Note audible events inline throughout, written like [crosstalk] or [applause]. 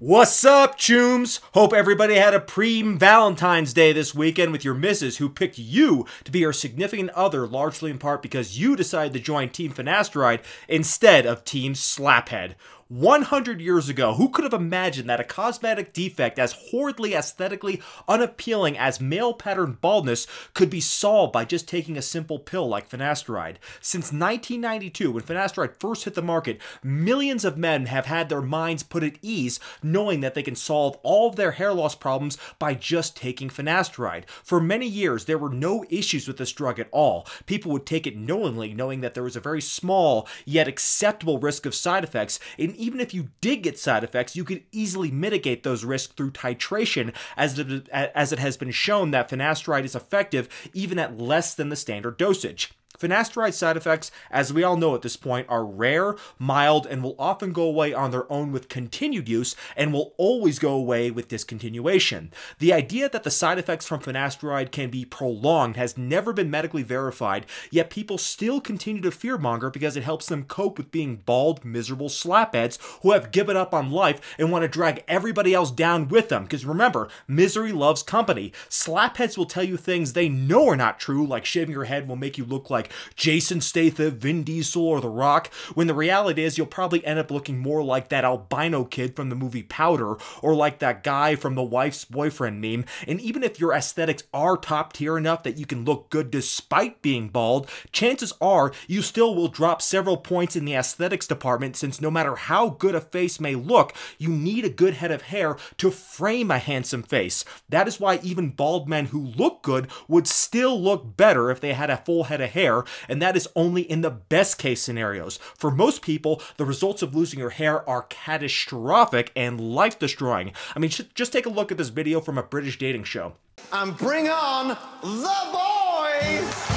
What's up, chooms? Hope everybody had a pre Valentine's Day this weekend with your missus who picked you to be her significant other, largely in part because you decided to join Team Finasteride instead of Team Slaphead. 100 years ago, who could have imagined that a cosmetic defect as horridly aesthetically unappealing as male pattern baldness could be solved by just taking a simple pill like finasteride? Since 1992, when finasteride first hit the market, millions of men have had their minds put at ease knowing that they can solve all of their hair loss problems by just taking finasteride. For many years, there were no issues with this drug at all. People would take it knowingly, knowing that there was a very small yet acceptable risk of side effects in even if you did get side effects, you could easily mitigate those risks through titration, as it, as it has been shown that finasteride is effective even at less than the standard dosage. Finasteride side effects, as we all know at this point, are rare, mild, and will often go away on their own with continued use and will always go away with discontinuation. The idea that the side effects from finasteride can be prolonged has never been medically verified, yet people still continue to fearmonger because it helps them cope with being bald, miserable slapheads who have given up on life and want to drag everybody else down with them. Because remember, misery loves company. Slapheads will tell you things they know are not true, like shaving your head will make you look like like Jason Statham, Vin Diesel, or The Rock, when the reality is you'll probably end up looking more like that albino kid from the movie Powder, or like that guy from the wife's boyfriend meme. And even if your aesthetics are top tier enough that you can look good despite being bald, chances are you still will drop several points in the aesthetics department since no matter how good a face may look, you need a good head of hair to frame a handsome face. That is why even bald men who look good would still look better if they had a full head of hair hair, and that is only in the best case scenarios. For most people, the results of losing your hair are catastrophic and life destroying. I mean, just take a look at this video from a British dating show. And bring on the boys!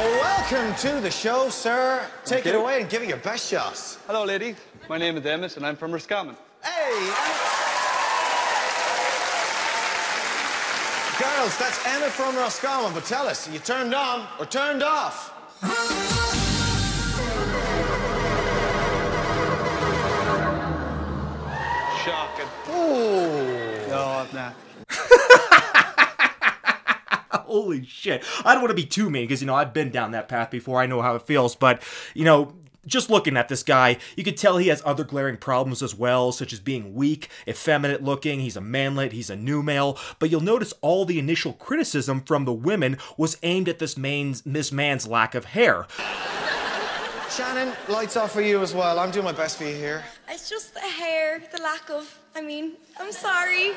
Welcome to the show, sir. Take it away and give it your best shots. Hello, lady. My name is Emmett, and I'm from Roscommon. Hey! Girls, that's Emmett from Roscommon, but tell us, you turned on or turned off? Shocking. Ooh. No, I'm not. Holy shit. I don't want to be too mean because, you know, I've been down that path before. I know how it feels. But, you know, just looking at this guy, you could tell he has other glaring problems as well, such as being weak, effeminate looking, he's a manlet, he's a new male, but you'll notice all the initial criticism from the women was aimed at this man's, this man's lack of hair. Shannon, lights off for you as well. I'm doing my best for you here. It's just the hair, the lack of, I mean, I'm sorry.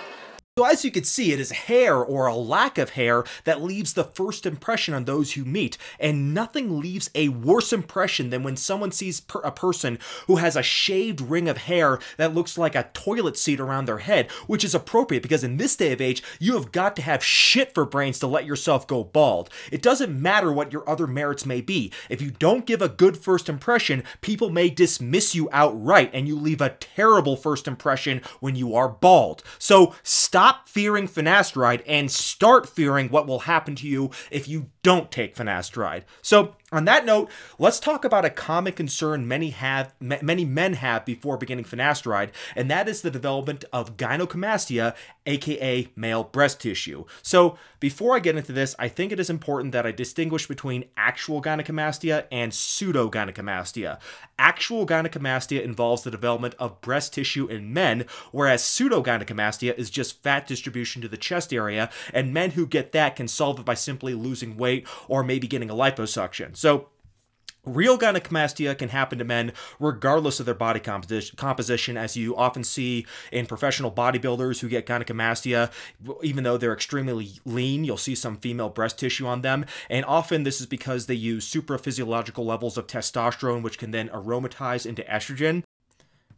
So as you can see, it is hair or a lack of hair that leaves the first impression on those you meet, and nothing leaves a worse impression than when someone sees per a person who has a shaved ring of hair that looks like a toilet seat around their head, which is appropriate because in this day of age, you have got to have shit for brains to let yourself go bald. It doesn't matter what your other merits may be. If you don't give a good first impression, people may dismiss you outright, and you leave a terrible first impression when you are bald. So stop stop fearing finasteride and start fearing what will happen to you if you don't take finasteride. So, on that note, let's talk about a common concern many have many men have before beginning finasteride, and that is the development of gynecomastia, aka male breast tissue. So, before I get into this, I think it is important that I distinguish between actual gynecomastia and pseudo gynecomastia. Actual gynecomastia involves the development of breast tissue in men, whereas pseudo gynecomastia is just fat distribution to the chest area, and men who get that can solve it by simply losing weight weight or maybe getting a liposuction. So Real gynecomastia can happen to men regardless of their body composition, as you often see in professional bodybuilders who get gynecomastia. Even though they're extremely lean, you'll see some female breast tissue on them. And often this is because they use supraphysiological levels of testosterone, which can then aromatize into estrogen.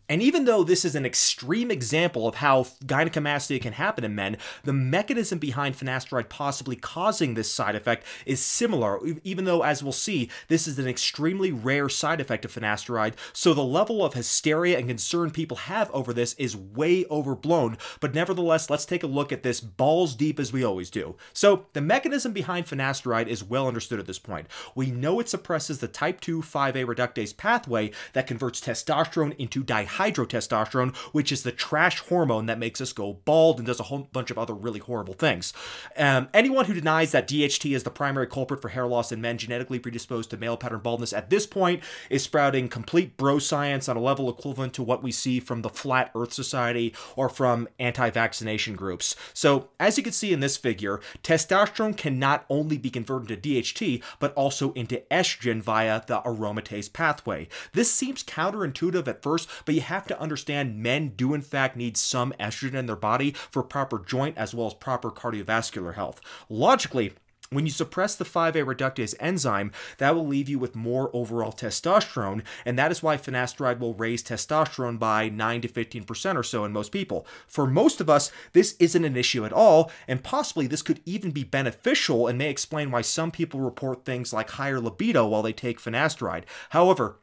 And even though this is an extreme example of how gynecomastia can happen in men, the mechanism behind finasteride possibly causing this side effect is similar, even though, as we'll see, this is an extremely rare side effect of finasteride, so the level of hysteria and concern people have over this is way overblown, but nevertheless, let's take a look at this balls deep as we always do. So, the mechanism behind finasteride is well understood at this point. We know it suppresses the type 2 5A reductase pathway that converts testosterone into dihydrotestosterone hydrotestosterone, which is the trash hormone that makes us go bald and does a whole bunch of other really horrible things. Um, anyone who denies that DHT is the primary culprit for hair loss in men genetically predisposed to male pattern baldness at this point is sprouting complete bro science on a level equivalent to what we see from the Flat Earth Society or from anti vaccination groups. So, as you can see in this figure, testosterone can not only be converted to DHT, but also into estrogen via the aromatase pathway. This seems counterintuitive at first, but you have to understand men do in fact need some estrogen in their body for proper joint as well as proper cardiovascular health. Logically, when you suppress the 5A reductase enzyme, that will leave you with more overall testosterone, and that is why finasteride will raise testosterone by 9 to 15% or so in most people. For most of us, this isn't an issue at all, and possibly this could even be beneficial and may explain why some people report things like higher libido while they take finasteride. However,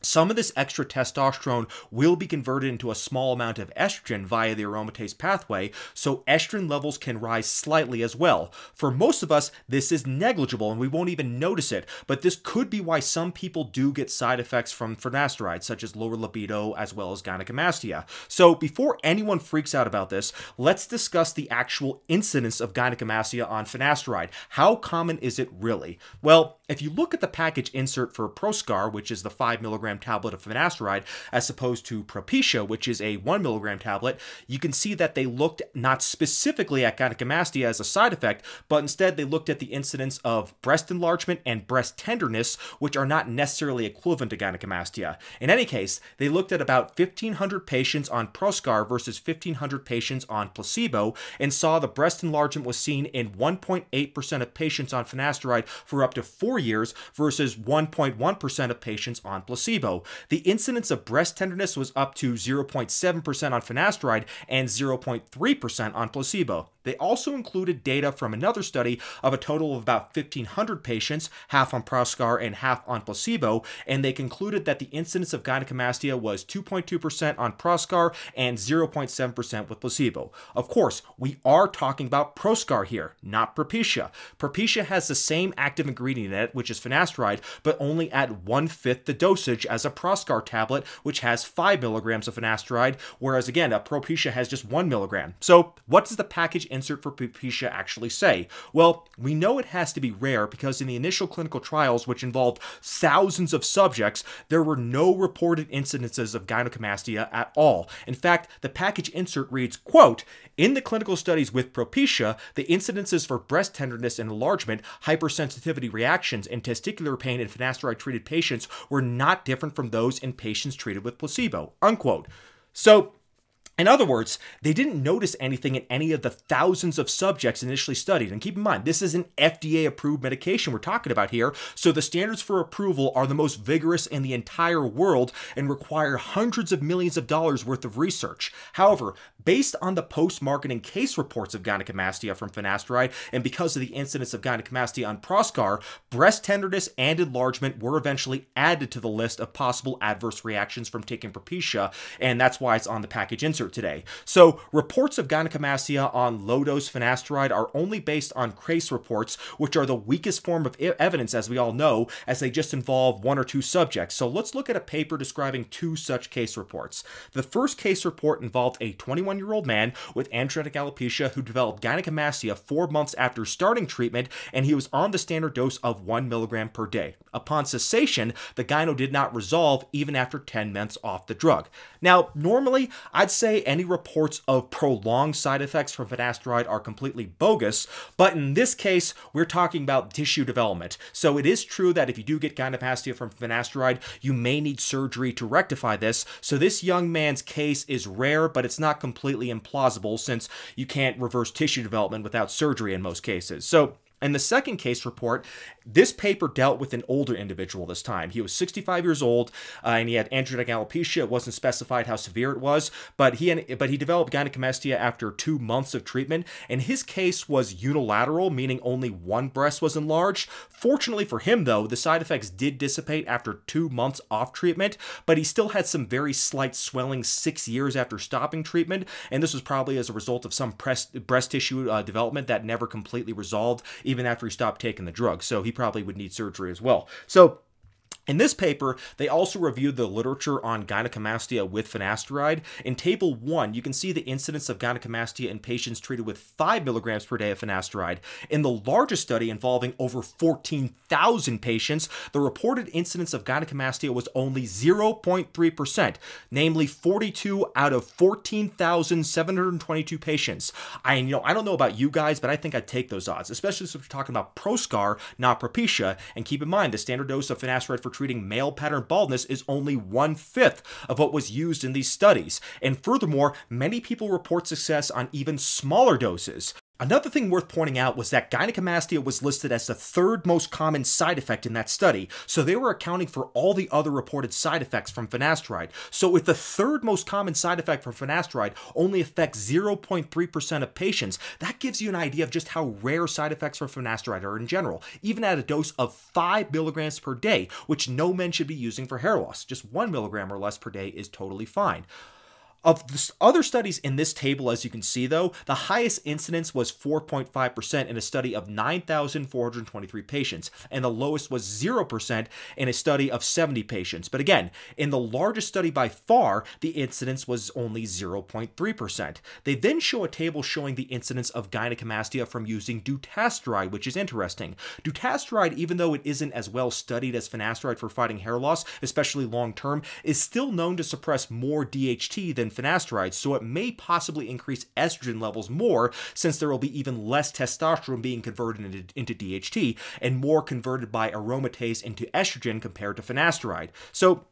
some of this extra testosterone will be converted into a small amount of estrogen via the aromatase pathway, so estrogen levels can rise slightly as well. For most of us, this is negligible and we won't even notice it, but this could be why some people do get side effects from finasteride, such as lower libido as well as gynecomastia. So before anyone freaks out about this, let's discuss the actual incidence of gynecomastia on finasteride. How common is it really? Well, if you look at the package insert for Proscar, which is the 5 milligram milligram tablet of finasteride as opposed to Propecia, which is a 1 milligram tablet, you can see that they looked not specifically at gynecomastia as a side effect, but instead they looked at the incidence of breast enlargement and breast tenderness, which are not necessarily equivalent to gynecomastia. In any case, they looked at about 1,500 patients on Proscar versus 1,500 patients on placebo and saw the breast enlargement was seen in 1.8% of patients on finasteride for up to four years versus 1.1% of patients on placebo placebo. The incidence of breast tenderness was up to 0.7% on finasteride and 0.3% on placebo. They also included data from another study of a total of about 1,500 patients, half on Proscar and half on placebo, and they concluded that the incidence of gynecomastia was 2.2% on Proscar and 0.7% with placebo. Of course, we are talking about Proscar here, not Propecia. Propecia has the same active ingredient in it, which is finasteride, but only at one-fifth the dosage as a Proscar tablet, which has 5 milligrams of finasteride, whereas again, a Propecia has just 1 milligram. So what does the package insert for Propecia actually say? Well, we know it has to be rare because in the initial clinical trials, which involved thousands of subjects, there were no reported incidences of gynecomastia at all. In fact, the package insert reads, quote, in the clinical studies with Propecia, the incidences for breast tenderness and enlargement, hypersensitivity reactions, and testicular pain in finasteride treated patients were not different from those in patients treated with placebo. Unquote. So, in other words, they didn't notice anything in any of the thousands of subjects initially studied. And keep in mind, this is an FDA approved medication we're talking about here, so the standards for approval are the most vigorous in the entire world and require hundreds of millions of dollars worth of research. However, based on the post marketing case reports of gynecomastia from finasteride and because of the incidence of gynecomastia on Proscar, breast tenderness and enlargement were eventually added to the list of possible adverse reactions from taking Propecia, and that's why it's on the package insert today. So, reports of gynecomastia on low dose finasteride are only based on case reports, which are the weakest form of evidence, as we all know, as they just involve one or two subjects. So, let's look at a paper describing two such case reports. The first case report involved a 21 year old man with androgenetic alopecia who developed gynecomastia four months after starting treatment, and he was on the standard dose of 1 milligram per day. Upon cessation, the gyno did not resolve even after 10 months off the drug. Now, normally, I'd say any reports of prolonged side effects from finasteride are completely bogus, but in this case, we're talking about tissue development. So it is true that if you do get gynecomastia from finasteride, you may need surgery to rectify this. So this young man's case is rare, but it's not completely implausible since you can't reverse tissue development without surgery in most cases. So And the second case report, this paper dealt with an older individual this time. He was 65 years old uh, and he had androgenetic alopecia. It wasn't specified how severe it was, but he had, but he developed gynecomastia after two months of treatment. And his case was unilateral, meaning only one breast was enlarged. Fortunately for him, though, the side effects did dissipate after two months off treatment, but he still had some very slight swelling six years after stopping treatment. And this was probably as a result of some breast, breast tissue uh, development that never completely resolved even after he stopped taking the drug. So he probably would need surgery as well. So in this paper, they also reviewed the literature on gynecomastia with finasteride. In Table 1, you can see the incidence of gynecomastia in patients treated with 5 milligrams per day of finasteride. In the largest study involving over 14,000 patients, the reported incidence of gynecomastia was only 0.3%, namely 42 out of 14,722 patients. I you know, I don't know about you guys, but I think I'd take those odds, especially since we're talking about Proscar, not Propecia. And keep in mind, the standard dose of finasteride for treating male pattern baldness is only one fifth of what was used in these studies. And furthermore, many people report success on even smaller doses. Another thing worth pointing out was that gynecomastia was listed as the third most common side effect in that study, so they were accounting for all the other reported side effects from finasteride. So if the third most common side effect from finasteride only affects 0.3% of patients, that gives you an idea of just how rare side effects from finasteride are in general, even at a dose of 5 milligrams per day, which no men should be using for hair loss. Just 1 milligram or less per day is totally fine. Of the other studies in this table, as you can see, though, the highest incidence was 4.5% in a study of 9,423 patients, and the lowest was 0% in a study of 70 patients. But again, in the largest study by far, the incidence was only 0.3%. They then show a table showing the incidence of gynecomastia from using dutasteride, which is interesting. Dutasteride, even though it isn't as well studied as finasteride for fighting hair loss, especially long term, is still known to suppress more DHT than finasteride, so it may possibly increase estrogen levels more since there will be even less testosterone being converted into, into DHT and more converted by aromatase into estrogen compared to finasteride. So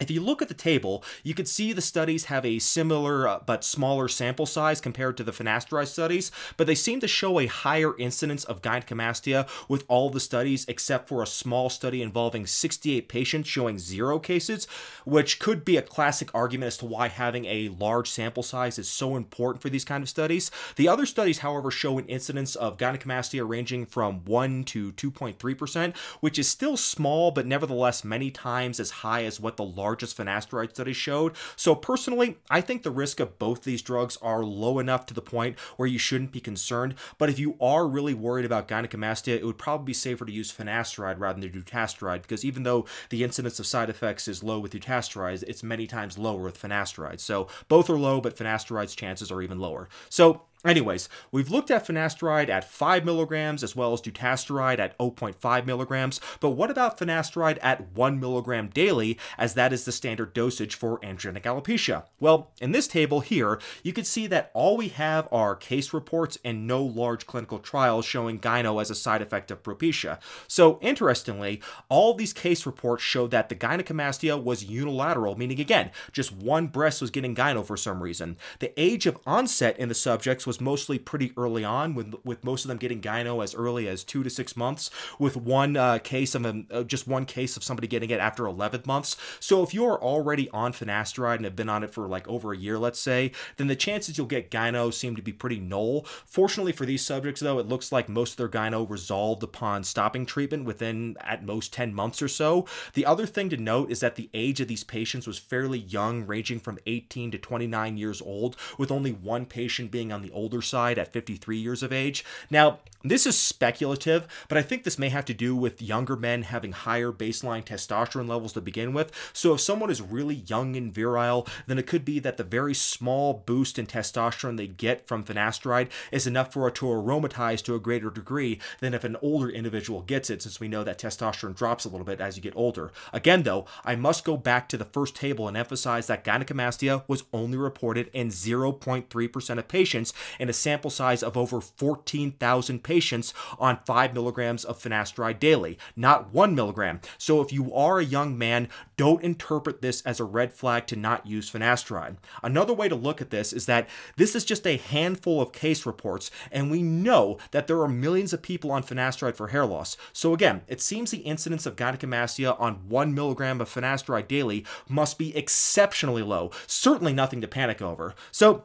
if you look at the table, you can see the studies have a similar uh, but smaller sample size compared to the finasteride studies, but they seem to show a higher incidence of gynecomastia with all the studies except for a small study involving 68 patients showing zero cases, which could be a classic argument as to why having a large sample size is so important for these kind of studies. The other studies, however, show an incidence of gynecomastia ranging from 1 to 2.3%, which is still small, but nevertheless many times as high as what the largest finasteride study showed. So personally, I think the risk of both these drugs are low enough to the point where you shouldn't be concerned. But if you are really worried about gynecomastia, it would probably be safer to use finasteride rather than dutasteride because even though the incidence of side effects is low with dutasteride, it's many times lower with finasteride. So both are low, but finasteride's chances are even lower. So Anyways, we've looked at finasteride at 5 milligrams as well as dutasteride at 0.5 milligrams, but what about finasteride at 1 milligram daily, as that is the standard dosage for androgenic alopecia? Well, in this table here, you can see that all we have are case reports and no large clinical trials showing gyno as a side effect of Propecia. So, interestingly, all these case reports show that the gynecomastia was unilateral, meaning again, just one breast was getting gyno for some reason. The age of onset in the subjects was was mostly pretty early on, with with most of them getting gyno as early as two to six months, with one uh, case of uh, just one case of somebody getting it after 11 months. So if you're already on finasteride and have been on it for like over a year, let's say, then the chances you'll get gyno seem to be pretty null. Fortunately for these subjects, though, it looks like most of their gyno resolved upon stopping treatment within at most 10 months or so. The other thing to note is that the age of these patients was fairly young, ranging from 18 to 29 years old, with only one patient being on the older older side at 53 years of age. Now, this is speculative, but I think this may have to do with younger men having higher baseline testosterone levels to begin with. So if someone is really young and virile, then it could be that the very small boost in testosterone they get from finasteride is enough for it to aromatize to a greater degree than if an older individual gets it, since we know that testosterone drops a little bit as you get older. Again, though, I must go back to the first table and emphasize that gynecomastia was only reported in 0.3% of patients, in a sample size of over 14,000 patients on 5 milligrams of finasteride daily, not 1 milligram. So if you are a young man, don't interpret this as a red flag to not use finasteride. Another way to look at this is that this is just a handful of case reports, and we know that there are millions of people on finasteride for hair loss. So again, it seems the incidence of gynecomastia on 1 milligram of finasteride daily must be exceptionally low, certainly nothing to panic over. So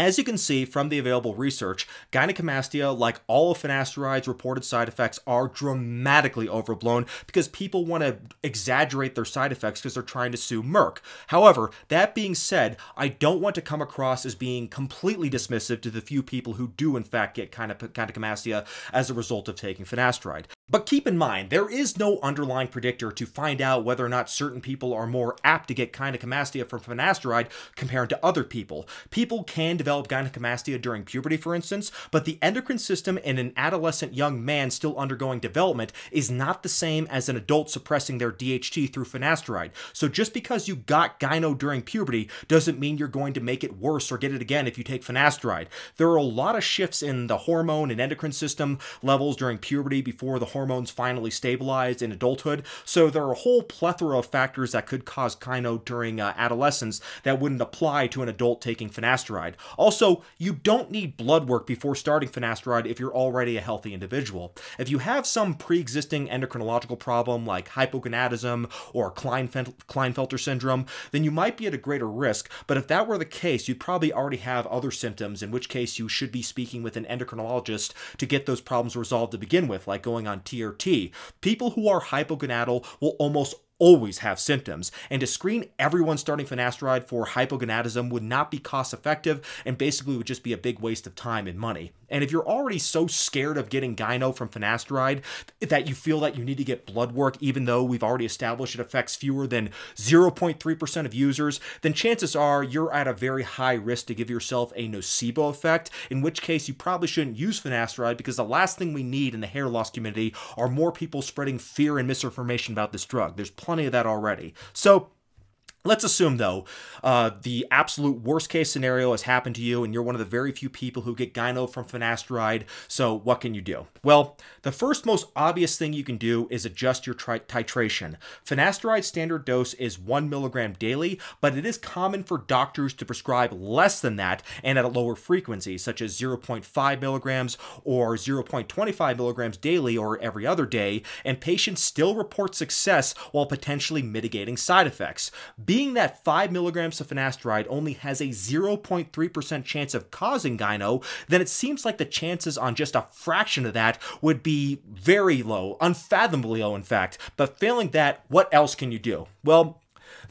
as you can see from the available research, gynecomastia, like all of finasteride's reported side effects, are dramatically overblown because people want to exaggerate their side effects because they're trying to sue Merck. However, that being said, I don't want to come across as being completely dismissive to the few people who do in fact get gynecomastia as a result of taking finasteride. But keep in mind, there is no underlying predictor to find out whether or not certain people are more apt to get gynecomastia from finasteride compared to other people. People can develop gynecomastia during puberty, for instance, but the endocrine system in an adolescent young man still undergoing development is not the same as an adult suppressing their DHT through finasteride. So just because you got gyno during puberty doesn't mean you're going to make it worse or get it again if you take finasteride. There are a lot of shifts in the hormone and endocrine system levels during puberty before the hormones finally stabilize in adulthood. So there are a whole plethora of factors that could cause gyno during uh, adolescence that wouldn't apply to an adult taking finasteride. Also, you don't need blood work before starting finasteride if you're already a healthy individual. If you have some pre-existing endocrinological problem like hypogonadism or Klinefelter syndrome, then you might be at a greater risk, but if that were the case, you'd probably already have other symptoms, in which case you should be speaking with an endocrinologist to get those problems resolved to begin with, like going on TRT. People who are hypogonadal will almost always have symptoms, and to screen everyone starting finasteride for hypogonadism would not be cost effective and basically would just be a big waste of time and money. And if you're already so scared of getting gyno from finasteride that you feel that you need to get blood work, even though we've already established it affects fewer than 0.3% of users, then chances are you're at a very high risk to give yourself a nocebo effect, in which case you probably shouldn't use finasteride because the last thing we need in the hair loss community are more people spreading fear and misinformation about this drug. There's plenty of that already. So, Let's assume, though, uh, the absolute worst case scenario has happened to you and you're one of the very few people who get gyno from finasteride. So, what can you do? Well, the first most obvious thing you can do is adjust your titration. Finasteride standard dose is 1 milligram daily, but it is common for doctors to prescribe less than that and at a lower frequency, such as 0.5 milligrams or 0.25 milligrams daily or every other day, and patients still report success while potentially mitigating side effects being that 5 milligrams of finasteride only has a 0.3% chance of causing gyno, then it seems like the chances on just a fraction of that would be very low, unfathomably low, in fact. But failing that, what else can you do? Well,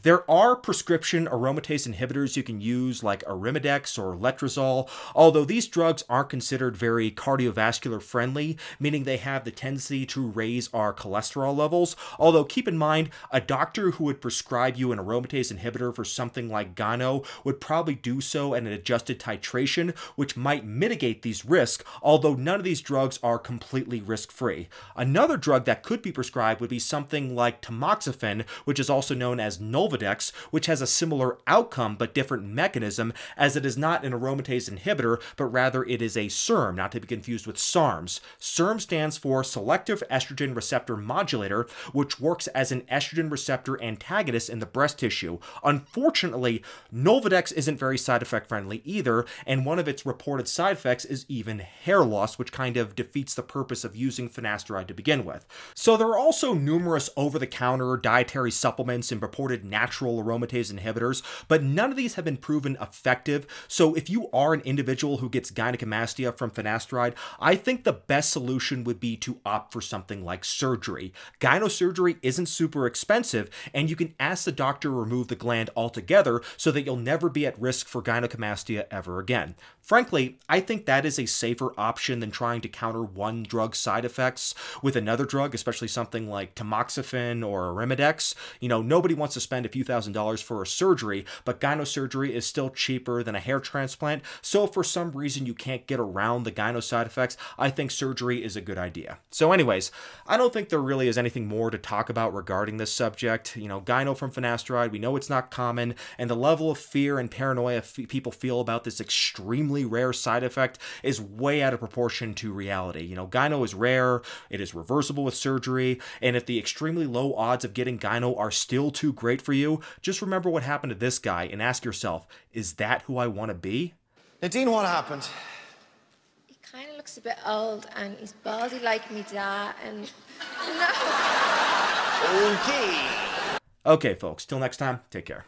there are prescription aromatase inhibitors you can use like Arimidex or Letrozole, although these drugs aren't considered very cardiovascular friendly, meaning they have the tendency to raise our cholesterol levels. Although keep in mind, a doctor who would prescribe you an aromatase inhibitor for something like gyno would probably do so at an adjusted titration, which might mitigate these risks, although none of these drugs are completely risk-free. Another drug that could be prescribed would be something like tamoxifen, which is also known as Nolvadex Nolvadex, which has a similar outcome but different mechanism, as it is not an aromatase inhibitor, but rather it is a SERM, not to be confused with SARMs. SERM stands for Selective Estrogen Receptor Modulator, which works as an estrogen receptor antagonist in the breast tissue. Unfortunately, Nolvadex isn't very side effect friendly either, and one of its reported side effects is even hair loss, which kind of defeats the purpose of using finasteride to begin with. So there are also numerous over-the-counter dietary supplements and reported natural aromatase inhibitors, but none of these have been proven effective. So if you are an individual who gets gynecomastia from finasteride, I think the best solution would be to opt for something like surgery. Gynosurgery isn't super expensive, and you can ask the doctor to remove the gland altogether so that you'll never be at risk for gynecomastia ever again. Frankly, I think that is a safer option than trying to counter one drug's side effects with another drug, especially something like tamoxifen or Arimidex. You know, nobody wants to spend a few thousand dollars for a surgery, but gynosurgery is still cheaper than a hair transplant. So if for some reason you can't get around the gyno side effects, I think surgery is a good idea. So anyways, I don't think there really is anything more to talk about regarding this subject. You know, gyno from finasteride, we know it's not common, and the level of fear and paranoia people feel about this extremely rare side effect is way out of proportion to reality. You know, gyno is rare, it is reversible with surgery, and if the extremely low odds of getting gyno are still too great for you, just remember what happened to this guy and ask yourself, is that who I want to be? Nadine, what happened? He kind of looks a bit old and he's baldy like me dad and [laughs] no. Okay. Okay, folks, till next time, take care.